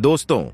दोस्तों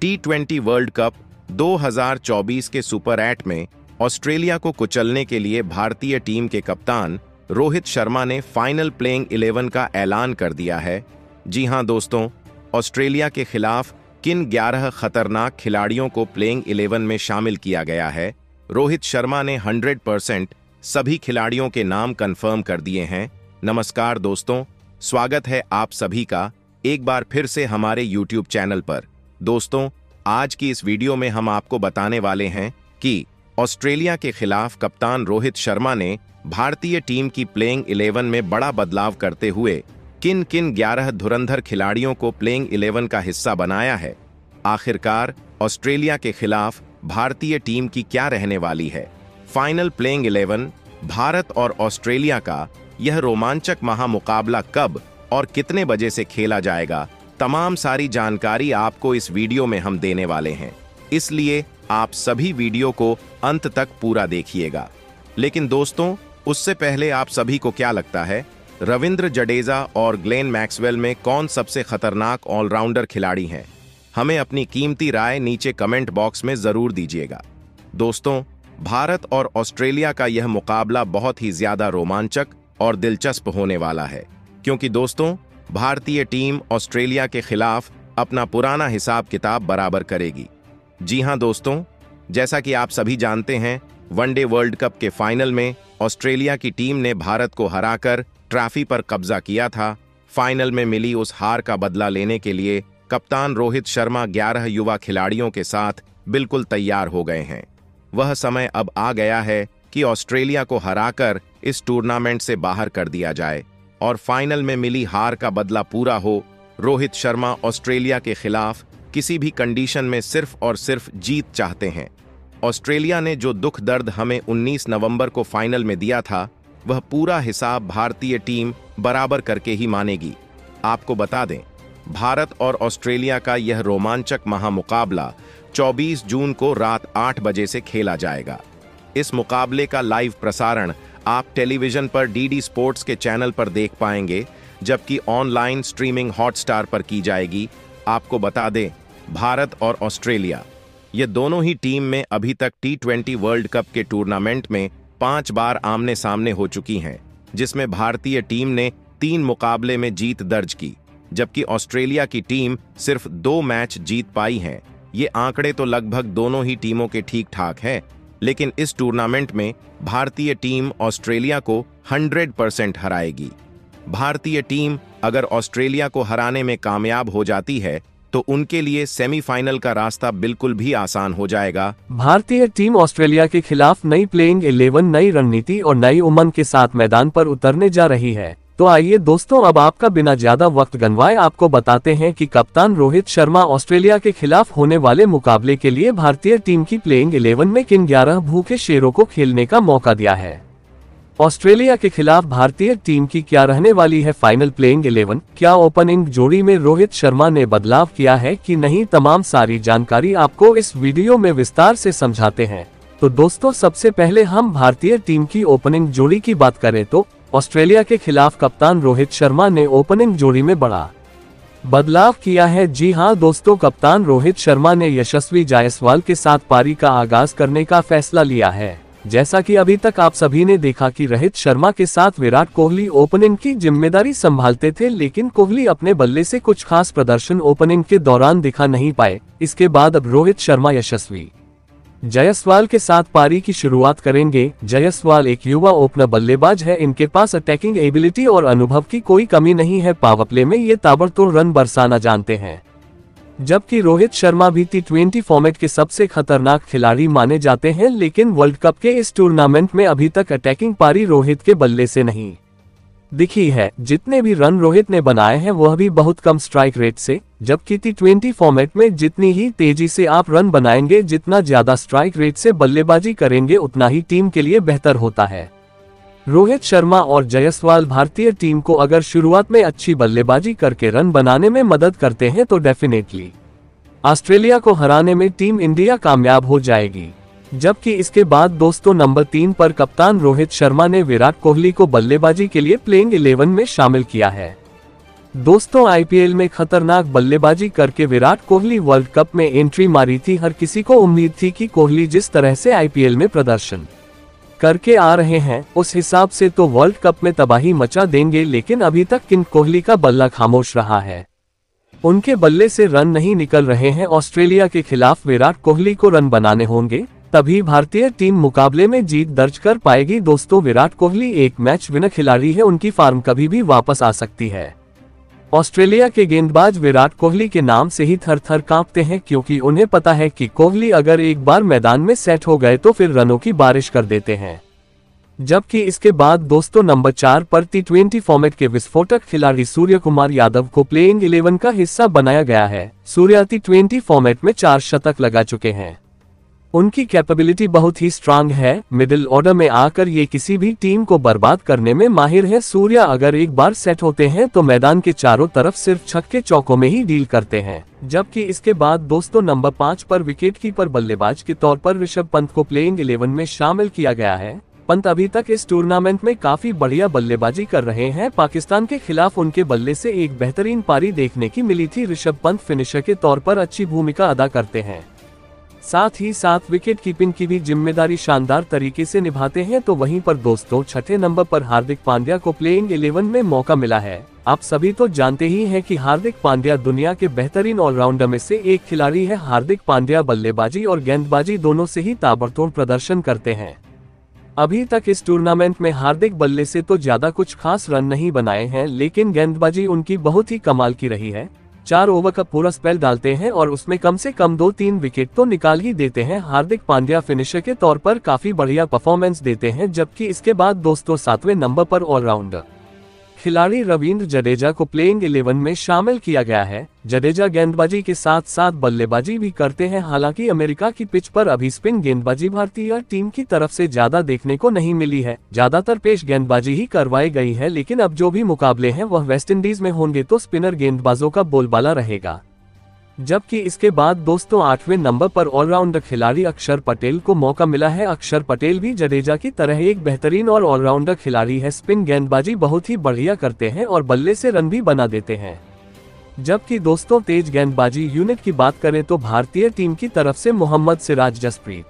T twenty world cup 2024 के super eight में ऑस्ट्रेलिया को कुचलने के लिए भारतीय टीम के कप्तान रोहित शर्मा ने फाइनल प्लेइंग 11 का ऐलान कर दिया है। जी हाँ दोस्तों, ऑस्ट्रेलिया के खिलाफ किन 11 खतरनाक खिलाड़ियों को प्लेइंग 11 में शामिल किया गया है? रोहित शर्मा ने 100 परसेंट सभी खिलाड़ियों के नाम कंफर्म कर दिए हैं। नमस्कार दोस्तों, स्वागत है आप सभी का एक बार फिर से हमारे यूट्यूब चैनल पर। दोस्तों, आज की इस वीडियो में हम आपको बताने वाले हैं कि ऑस्ट्रेलिया के खिलाफ कप्तान रोहित शर्मा ने भारतीय टीम की प्लेइंग 11 में बड़ा बदलाव करते हुए किन किन 11 धुरंधर खिलाड़ियों को प्लेइंग 11 का हिस्सा बनाया है। आखिरकार, ऑस्ट्रेलिया के खिलाफ भारतीय टीम की क्या रहने वाली है? फाइनल प्लेइंग 11 भारत और ऑस्ट्रेलिया का यह रोमांचक महामुकाबला कब और कितने बजे से खेला जाएगा, तमाम सारी जानकारी आपको इस वीडियो में हम देने वाले हैं। इसलिए आप सभी वीडियो को अंत तक पूरा देखिएगा। लेकिन दोस्तों, उससे पहले आप सभी को क्या लगता है, रविंद्र जडेजा और ग्लेन मैक्सवेल में कौन सबसे खतरनाक ऑलराउंडर खिलाड़ी हैं? हमें अपनी कीमती राय नीचे कमेंट बॉक्स में ज़रूर दीजिएगा। दोस्तों, भारत और ऑस्ट्रेलिया का यह मुकाबला बहुत ही ज़्यादा रोमांचक और दिलचस्प होने वाला है। क्योंकि दोस्तों, भारतीय टीम ऑस्ट्रेलिया के खिलाफ अपना पुराना हिसाब किताब बराबर करेगी। जी हाँ दोस्तों, जैसा कि आप सभी जानते हैं, वनडे वर्ल्ड कप के फाइनल में ऑस्ट्रेलिया की टीम ने भारत को हराकर ट्रॉफी पर कब्जा किया था। फाइनल में मिली उस हार का बदला लेने के लिए कप्तान रोहित शर्मा 11 युवा खिलाड़ियों के साथ बिल्कुल तैयार हो गए हैं। वह समय अब आ गया है कि ऑस्ट्रेलिया को हराकर इस टूर्नामेंट से बाहर कर दिया जाए। और फाइनल में मिली हार का बदला पूरा हो, रोहित शर्मा ऑस्ट्रेलिया के खिलाफ किसी भी कंडीशन में सिर्फ़ और सिर्फ़ जीत चाहते हैं। ऑस्ट्रेलिया ने जो दुख दर्द हमें 19 नवंबर को फाइनल में दिया था, वह पूरा हिसाब भारतीय टीम बराबर करके ही मानेगी। आपको बता दें, भारत और ऑस्ट्रेलिया का यह रोमांचक महामुकाबला 24 जून को रात 8 बजे से खेला जाएगा। इस मुकाबले का लाइव प्रसारण आप टेलीविज़न पर डीडी स्पोर्ट्स के चैनल पर देख पाएँगे, जबकि ऑनलाइन स्ट्रीमिंग हॉटस्टार पर की जाएगी। आपको बता दें, भारत और ऑस्ट्रेलिया, ये दोनों ही टीम में अभी तक टी ट्वेंटी वर्ल्ड कप के टूर्नामेंट में पाँच बार आमने सामने हो चुकी हैं, जिसमें भारतीय टीम ने तीन मुकाबले में जीत दर्ज की, जबकि ऑस्ट्रेलिया की टीम सिर्फ़ दो मैच जीत पाई है। ये आंकड़े तो लगभग दोनों ही टीमों के ठीक ठाक हैं लेकिन इस टूर्नामेंट में भारतीय टीम ऑस्ट्रेलिया को 100 परसेंट हराएगी। भारतीय टीम अगर ऑस्ट्रेलिया को हराने में कामयाब हो जाती है तो उनके लिए सेमीफाइनल का रास्ता बिल्कुल भी आसान हो जाएगा। भारतीय टीम ऑस्ट्रेलिया के खिलाफ नई प्लेइंग 11 नई रणनीति और नई उमंग के साथ मैदान पर उतरने जा रही है। तो आइए दोस्तों, अब आपका बिना ज़्यादा वक्त गनवाए आपको बताते हैं कि कप्तान रोहित शर्मा ऑस्ट्रेलिया के खिलाफ होने वाले मुकाबले के लिए भारतीय टीम की प्लेइंग 11 में किन 11 भूखे शेरों को खेलने का मौका दिया है? ऑस्ट्रेलिया के खिलाफ भारतीय टीम की क्या रहने वाली है फाइनल प्लेइंग 11 क्या ओपनिंग जोड़ी में रोहित शर्मा ने बदलाव किया है कि नहीं? तमाम सारी जानकारी आपको इस वीडियो में विस्तार से समझाते हैं। तो दोस्तों, सबसे पहले हम भारतीय टीम की ओपनिंग जोड़ी की बात करें तो ऑस्ट्रेलिया के खिलाफ कप्तान रोहित शर्मा ने ओपनिंग जोड़ी में बड़ा बदलाव किया है। जी हाँ दोस्तों, कप्तान रोहित शर्मा ने यशस्वी जायसवाल के साथ पारी का आगाज़ करने का फैसला लिया है। जैसा कि अभी तक आप सभी ने देखा कि रोहित शर्मा के साथ विराट कोहली ओपनिंग की ज़िम्मेदारी संभालते थे, लेकिन कोहली अपने बल्ले से कुछ खास प्रदर्शन ओपनिंग के दौरान दिखा नहीं पाए। इसके बाद अब रोहित शर्मा यशस्वी जयसवाल के साथ पारी की शुरुआत करेंगे। जयसवाल एक युवा ओपनर बल्लेबाज है। इनके पास अटैकिंग एबिलिटी और अनुभव की कोई कमी नहीं है। पावर प्ले में ये ताबड़तोड़ रन बरसाना जानते हैं। जबकि रोहित शर्मा भी टी ट्वेंटी फॉर्मेट के सबसे खतरनाक खिलाड़ी माने जाते हैं, लेकिन वर्ल्ड कप के इस टूर्नामेंट में अभी तक अटैकिंग पारी रोहित के बल्ले से नहीं। दिखी है। जितने भी रन रोहित ने बनाए हैं, वह भी बहुत कम स्ट्राइक रेट से। जबकि टी ट्वेंटी फॉर्मेट में जितनी ही तेज़ी से आप रन बनाएँगे, जितना ज़्यादा स्ट्राइक रेट से बल्लेबाजी करेंगे, उतना ही टीम के लिए बेहतर होता है। रोहित शर्मा और जयसवाल भारतीय टीम को अगर शुरुआत में अच्छी बल्लेबाजी करके रन बनाने में मदद करते हैं तो डेफिनेटली ऑस्ट्रेलिया को हराने में टीम इंडिया कामयाब हो जाएगी। जबकि इसके बाद दोस्तों नंबर तीन पर कप्तान रोहित शर्मा ने विराट कोहली को बल्लेबाजी के लिए प्लेइंग इलेवन में शामिल किया है। दोस्तों आईपीएल में खतरनाक बल्लेबाजी करके विराट कोहली वर्ल्ड कप में एंट्री मारी थी। हर किसी को उम्मीद थी कि कोहली जिस तरह से आईपीएल में प्रदर्शन करके आ रहे हैं, उस हिसाब से तो वर्ल्ड कप में तबाही मचा देंगे, लेकिन अभी तक किंग कोहली का बल्ला खामोश रहा है। उनके बल्ले से रन नहीं निकल रहे हैं। ऑस्ट्रेलिया के खिलाफ विराट कोहली को रन बनाने होंगे। तभी भारतीय टीम मुकाबले में जीत दर्ज कर पाएगी। दोस्तों, विराट कोहली एक मैच विनर खिलाड़ी है, उनकी फार्म कभी भी वापस आ सकती है। ऑस्ट्रेलिया के गेंदबाज विराट कोहली के नाम से ही थर थर कांपते हैं, क्योंकि उन्हें पता है कि कोहली अगर एक बार मैदान में सेट हो गए तो फिर रनों की बारिश कर देते हैं। जबकि इसके बाद दोस्तों, नंबर चार पर टी ट्वेंटी फॉर्मेट के विस्फोटक खिलाड़ी सूर्य कुमार यादव को प्लेइंग इलेवन का हिस्सा बनाया गया है। सूर्य टी ट्वेंटी फॉर्मेट में चार शतक लगा चुके हैं। उनकी कैपेबिलिटी बहुत ही स्ट्रांग है। मिडिल ऑर्डर में आकर ये किसी भी टीम को बर्बाद करने में माहिर है। सूर्या अगर एक बार सेट होते हैं तो मैदान के चारों तरफ़ सिर्फ़ छक्के चौकों में ही डील करते हैं। जबकि इसके बाद दोस्तों नंबर पाँच पर विकेट कीपर बल्लेबाज के तौर पर ऋषभ पंत को प्लेइंग इलेवन में शामिल किया गया है। पंत अभी तक इस टूर्नामेंट में काफ़ी बढ़िया बल्लेबाजी कर रहे हैं। पाकिस्तान के खिलाफ उनके बल्ले से एक बेहतरीन पारी देखने की मिली थी। ऋषभ पंत फिनिशर के तौर पर अच्छी भूमिका अदा करते हैं। साथ ही साथ विकेट कीपिंग की भी ज़िम्मेदारी शानदार तरीके से निभाते हैं तो वहीं पर दोस्तों, छठे नंबर पर हार्दिक पांड्या को प्लेइंग इलेवन में मौका मिला है। आप सभी तो जानते ही हैं कि हार्दिक पांड्या दुनिया के बेहतरीन ऑलराउंडर में से एक खिलाड़ी है। हार्दिक पांड्या बल्लेबाजी और गेंदबाजी दोनों से ही ताबड़तोड़ प्रदर्शन करते हैं। अभी तक इस टूर्नामेंट में हार्दिक बल्ले से तो ज़्यादा कुछ खास रन नहीं बनाए हैं, लेकिन गेंदबाजी उनकी बहुत ही कमाल की रही है। चार ओवर का पूरा स्पेल डालते हैं और उसमें कम से कम दो तीन विकेट तो निकाल ही देते हैं। हार्दिक पांड्या फिनिशर के तौर पर काफ़ी बढ़िया परफॉर्मेंस देते हैं, जबकि इसके बाद दोस्तों सातवें नंबर पर ऑलराउंडर खिलाड़ी रविंद्र जडेजा को प्लेइंग इलेवन में शामिल किया गया है। जडेजा गेंदबाजी के साथ साथ बल्लेबाजी भी करते हैं, हालाँकि अमेरिका की पिच पर अभी स्पिन गेंदबाजी भारतीय टीम की तरफ़ से ज़्यादा देखने को नहीं मिली है। ज़्यादातर पेश गेंदबाजी ही करवाई गई है, लेकिन अब जो भी मुकाबले हैं, वह वेस्टइंडीज में होंगे तो स्पिनर गेंदबाजों का बोलबाला रहेगा। जबकि इसके बाद दोस्तों आठवें नंबर पर ऑलराउंडर खिलाड़ी अक्षर पटेल को मौका मिला है। अक्षर पटेल भी जडेजा की तरह एक बेहतरीन और ऑलराउंडर खिलाड़ी है। स्पिन गेंदबाजी बहुत ही बढ़िया करते हैं और बल्ले से रन भी बना देते हैं। जबकि दोस्तों तेज गेंदबाजी यूनिट की बात करें तो भारतीय टीम की तरफ़ से मोहम्मद सिराज जसप्रीत,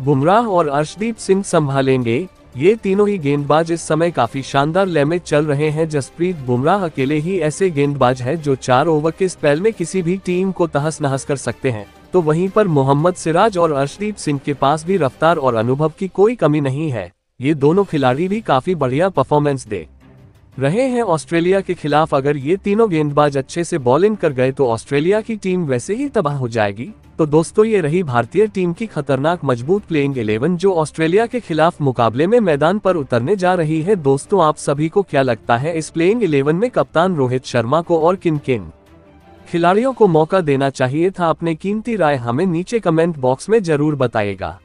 बुमराह और अर्शदीप सिंह संभालेंगे। ये तीनों ही गेंदबाज इस समय काफ़ी शानदार लय में चल रहे हैं। जसप्रीत बुमराह अकेले ही ऐसे गेंदबाज हैं जो चार ओवर के स्पेल में किसी भी टीम को तहस नहस कर सकते हैं। तो वहीं पर मोहम्मद सिराज और अर्शदीप सिंह के पास भी रफ्तार और अनुभव की कोई कमी नहीं है। ये दोनों खिलाड़ी भी काफ़ी बढ़िया परफॉर्मेंस दे। रहे हैं ऑस्ट्रेलिया के खिलाफ अगर ये तीनों गेंदबाज अच्छे से बॉलिंग कर गए तो ऑस्ट्रेलिया की टीम वैसे ही तबाह हो जाएगी। तो दोस्तों, ये रही भारतीय टीम की खतरनाक मज़बूत प्लेइंग इलेवन जो ऑस्ट्रेलिया के खिलाफ मुकाबले में मैदान पर उतरने जा रही है। दोस्तों, आप सभी को क्या लगता है इस प्लेइंग इलेवन में कप्तान रोहित शर्मा को और किन किन खिलाड़ियों को मौका देना चाहिए था? अपने कीमती राय हमें नीचे कमेंट बॉक्स में ज़रूर बताएगा